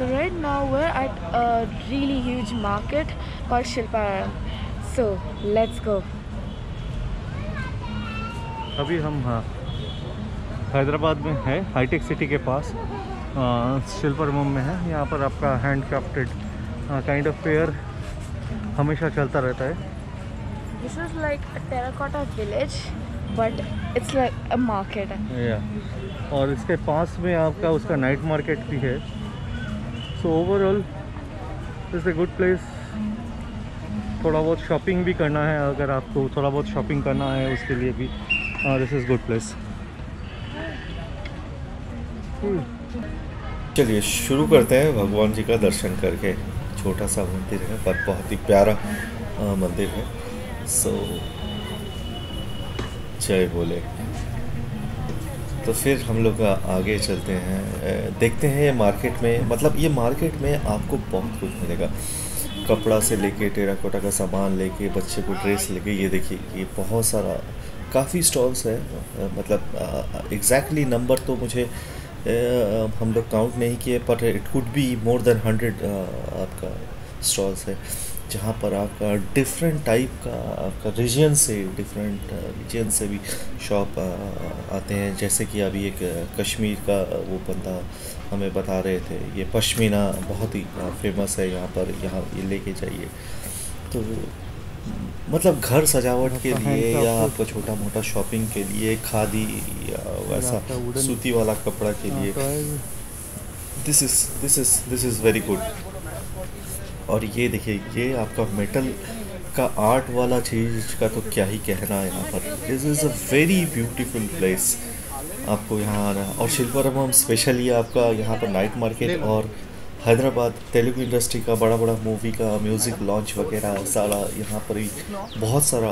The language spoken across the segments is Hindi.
So right now we're at a really huge market called Shilpara. So let's go. अभी हम हाँ, हैदराबाद में है हाईटेक सिटी के पास। शिल्पर मोम में है। यहाँ पर आपका hand crafted kind of pair हमेशा चलता रहता है। This is like terracotta village but it's like a market और इसके पास में आपका उसका नाइट मार्केट भी है। So overall is a good place थोड़ा बहुत शॉपिंग भी करना है अगर आपको थोड़ा बहुत शॉपिंग करना है उसके लिए भी। दिस इज़ गुड प्लेस चलिए शुरू करते हैं भगवान जी का दर्शन करके। छोटा सा मंदिर है पर बहुत ही प्यारा अ, मंदिर है। सो जय बोले तो फिर हम लोग आगे चलते हैं। देखते हैं ये मार्केट में मतलब ये मार्केट में आपको बहुत कुछ मिलेगा। कपड़ा से लेके, टेराकोटा का सामान लेके, बच्चे को ड्रेस लेके, ये देखिए, ये बहुत सारा, काफ़ी स्टॉल्स है। मतलब एग्जैक्टली नंबर तो मुझे हम लोग काउंट नहीं किए पर it could be more than hundred आपका स्टॉल्स है। जहाँ पर आपका डिफरेंट टाइप का आपका रीजन से डिफरेंट रीजन से भी शॉप आते हैं। जैसे कि अभी एक कश्मीर का वो बंदा हमें बता रहे थे। ये पश्मीना बहुत ही फ़ेमस है यहाँ पर। यहाँ ये लेके जाइए। तो मतलब घर सजावट के लिए या। आपको छोटा मोटा शॉपिंग के लिए खादी या वैसा सूती वाला कपड़ा के लिए। This is this is this is very good और ये देखिए ये आपका मेटल का आर्ट वाला चीज़ का तो क्या ही कहना है यहाँ पर। This is a very beautiful place आपको यहाँ आना और शिल्पारामम स्पेशली आपका यहाँ पर नाइट मार्केट और हैदराबाद तेलुगु इंडस्ट्री का बड़ा बड़ा मूवी का म्यूज़िक लॉन्च वगैरह सारा यहाँ पर भी बहुत सारा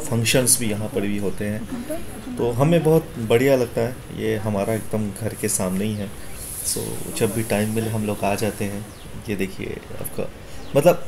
फ़ंक्शंस भी यहाँ पर भी होते हैं। तो हमें बहुत बढ़िया लगता है। ये हमारा एकदम घर के सामने ही है। सो जब भी टाइम मिले हम लोग आ जाते हैं। ये देखिए आपका मतलब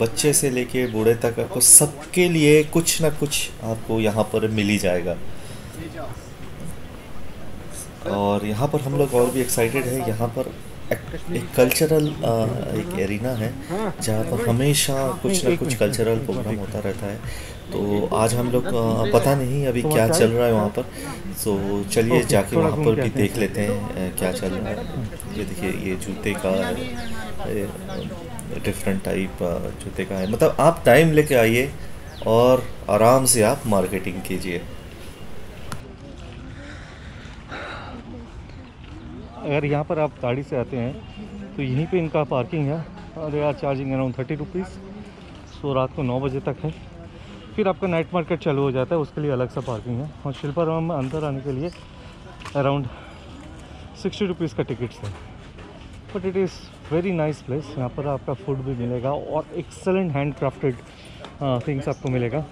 बच्चे से लेके बूढ़े तक आपको सबके लिए कुछ ना कुछ आपको यहाँ पर मिल ही जाएगा। और यहाँ पर हम लोग और भी एक्साइटेड है। यहाँ पर एक, एक कल्चरल एक एरिना है जहाँ पर हमेशा कुछ ना कुछ कल्चरल प्रोग्राम होता रहता है। तो आज हम लोग पता नहीं अभी क्या चल रहा है वहाँ पर। सो चलिए जाके वहाँ पर भी देख लेते हैं क्या चल रहा है। ये देखिए ये जूते का डिफरेंट टाइप जूते का है। मतलब आप टाइम लेके आइए और आराम से आप मार्केटिंग कीजिए। अगर यहाँ पर आप गाड़ी से आते हैं तो यहीं पे इनका पार्किंग है। और they are charging around thirty rupees so रात को नौ बजे तक है। फिर आपका नाइट मार्केट चालू हो जाता है, उसके लिए अलग सा पार्किंग है। और शिल्पाराम में अंदर आने के लिए अराउंड सिक्सटी रुपीज़ का टिकट्स है। But it is very nice place यहाँ पर आपका फ़ूड भी मिलेगा और एक्सेलेंट हैंड क्राफ्टेड थिंग्स आपको मिलेगा।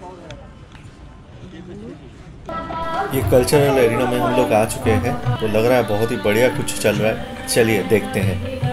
ये कल्चरल एरिया में हम लोग आ चुके हैं। तो लग रहा है बहुत ही बढ़िया कुछ चल रहा है। चलिए देखते हैं।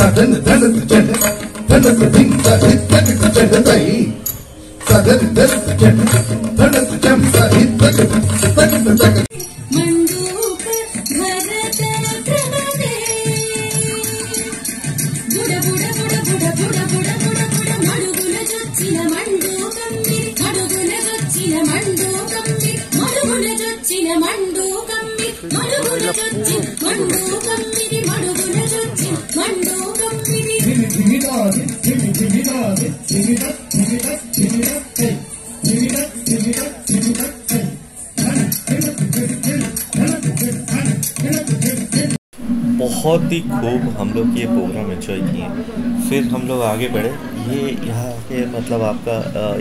सदन धन प्रचंड धन प्रधिन सहित तक चढ़ गई सदन धन प्रचंड धन प्रचंड सहित तक तक तक मंडू कम्मी मंडू कम्मी मंडू कम्मी बहुत ही खूब हम लोग ये प्रोग्राम एंजॉय किए। फिर हम लोग आगे बढ़े। ये यहाँ के मतलब आपका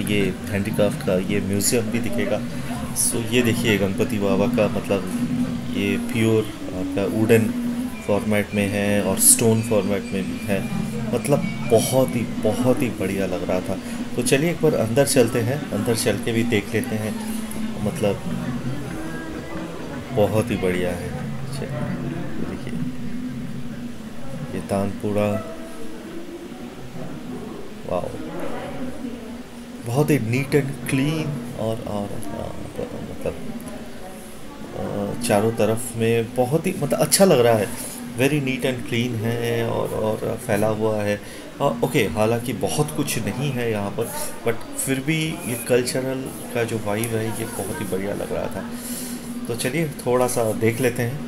ये हैंडीक्राफ्ट का ये म्यूज़ियम भी दिखेगा। सो ये देखिए गणपति बाबा का मतलब ये प्योर आपका वुडन फॉर्मेट में है और स्टोन फॉर्मेट में भी है। मतलब बहुत ही बहुत ही बढ़िया लग रहा था। तो चलिए एक बार अंदर चलते हैं। अंदर चल के भी देख लेते हैं। मतलब बहुत ही बढ़िया है। देखिए। ये तानपुरा। वाओ। बहुत ही नीट एंड क्लीन और और मतलब चारों तरफ़ में बहुत ही मतलब अच्छा लग रहा है। वेरी नीट एंड क्लीन है और और फैला हुआ है। आ, ओके हालाँकि बहुत कुछ नहीं है यहाँ पर बट फिर भी ये कल्चरल का जो वाइब है ये बहुत ही बढ़िया लग रहा था। तो चलिए थोड़ा सा देख लेते हैं।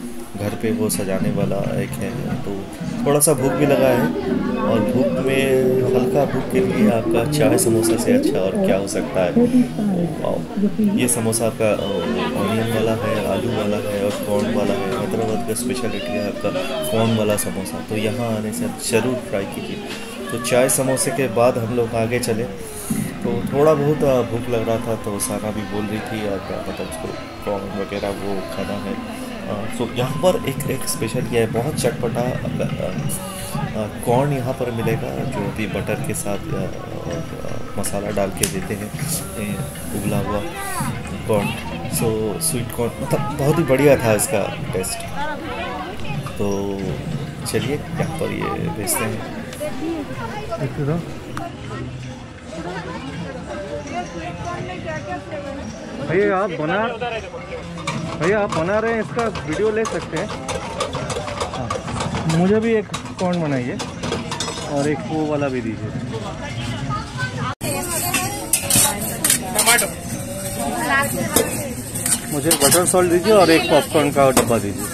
घर पे वो सजाने वाला एक है तो थोड़ा सा भूख भी लगा है और भूख में हल्का भूख के लिए आपका चाय समोसा से अच्छा और क्या हो सकता है। ये समोसा आपका ऑनियन वाला है, आलू वाला है और कॉर्न वाला है, हैदराबाद का स्पेशलिटी है आपका कॉर्न वाला समोसा। तो यहाँ आने से आप ज़रूर ट्राई कीजिए। तो चाय समोसे के बाद हम लोग आगे चले। तो थोड़ा बहुत भूख लग रहा था तो सारा भी बोल रही थी और क्या मतलब उसको कॉर्न वगैरह वो खाना है। सो यहाँ पर एक एक स्पेशल ये है, बहुत चटपटा कॉर्न यहाँ पर मिलेगा, जो अभी बटर के साथ मसाला डाल के देते हैं उबला हुआ कॉर्न सो स्वीट कॉर्न मतलब बहुत ही बढ़िया था इसका टेस्ट तो चलिए, यहाँ पर ये भेजते हैं. देखते भैया, आप बना भैया आप बना रहे हैं इसका वीडियो ले सकते हैं। हाँ। मुझे भी एक कौन बनाइए? और एक वो वाला भी दीजिए। टमाटो। मुझे बटर सॉल्ट दीजिए और एक पॉपकॉर्न का डब्बा दीजिए।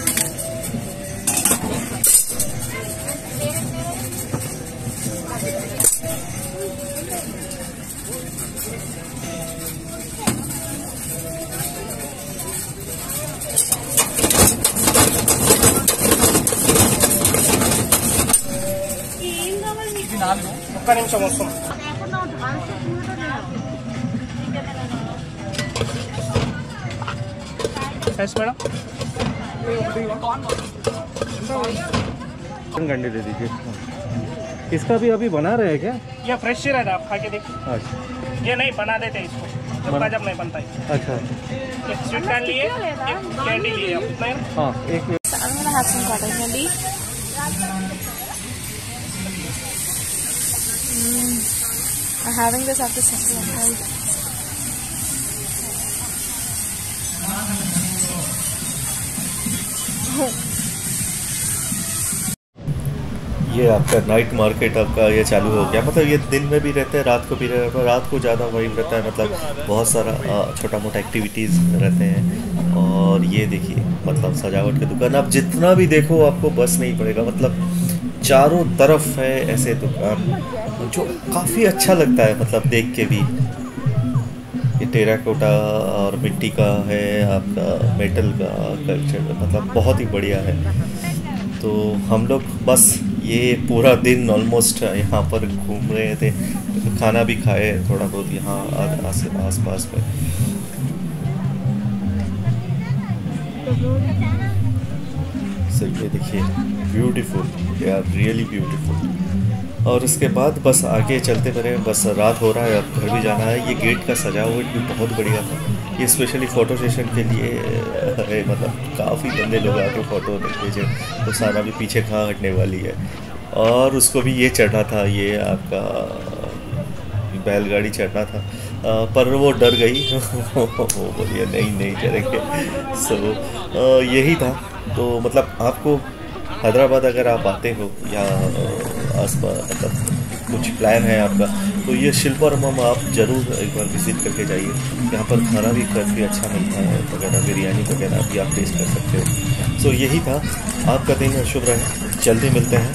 गंडे दे दीजिए। हाँ। इसका भी अभी बना रहे हैं क्या? ये फ्रेश ही रहता है आप खा के देखो अच्छा। ये नहीं बना देते इसको। जब बना- जब नहीं बनता है अच्छा। एक स्वीट कॉर्न लिए एक कैंडी लिए ही एक minute I'm Mm, I'm having this after long time. ये आपका नाइट मार्केट आपका ये चालू हो गया। मतलब ये दिन में भी रहते हैं रात को भी रहते हैं रात को ज़्यादा वही रहता है मतलब बहुत सारा छोटा मोटा एक्टिविटीज़ रहते हैं। और ये देखिए मतलब सजावट की दुकान। आप जितना भी देखो आपको बस नहीं पड़ेगा। मतलब चारों तरफ़ है ऐसे दुकान जो काफ़ी अच्छा लगता है मतलब देख के भी। ये टेराकोटा और मिट्टी का है, आपका मेटल का कल्चर मतलब बहुत ही बढ़िया है। तो हम लोग बस ये पूरा दिन ऑलमोस्ट यहाँ पर घूम रहे थे। खाना भी खाए, थोड़ा बहुत यहाँ आस आस पास में। सो ये देखिए। Beautiful they are really beautiful और उसके बाद बस आगे चलते बने बस रात हो रहा है अब घर भी जाना है। ये गेट का सजावट भी बहुत बढ़िया था। ये स्पेशली फ़ोटो सेशन के लिए है मतलब काफ़ी बंदे लोग आके फ़ोटो थे। तो सारा भी पीछे कहाँ हटने वाली है। और उसको भी ये चढ़ना था ये आपका बैलगाड़ी चढ़ना था। अ, पर वो डर गई। वो बोलिए नहीं नहीं चढ़ेंगे। सो यही था। तो मतलब आपको हैदराबाद अगर आप आते हो या आस मतलब कुछ प्लान है आपका तो ये शिल्पारमम आप ज़रूर एक बार विज़िट करके जाइए। यहाँ पर खाना भी काफ़ी अच्छा मिलता है, वगैरह बिरयानी वगैरह भी आप टेस्ट कर सकते हो। सो यही था। आपका दिन शुभ रहे। जल्दी मिलते हैं.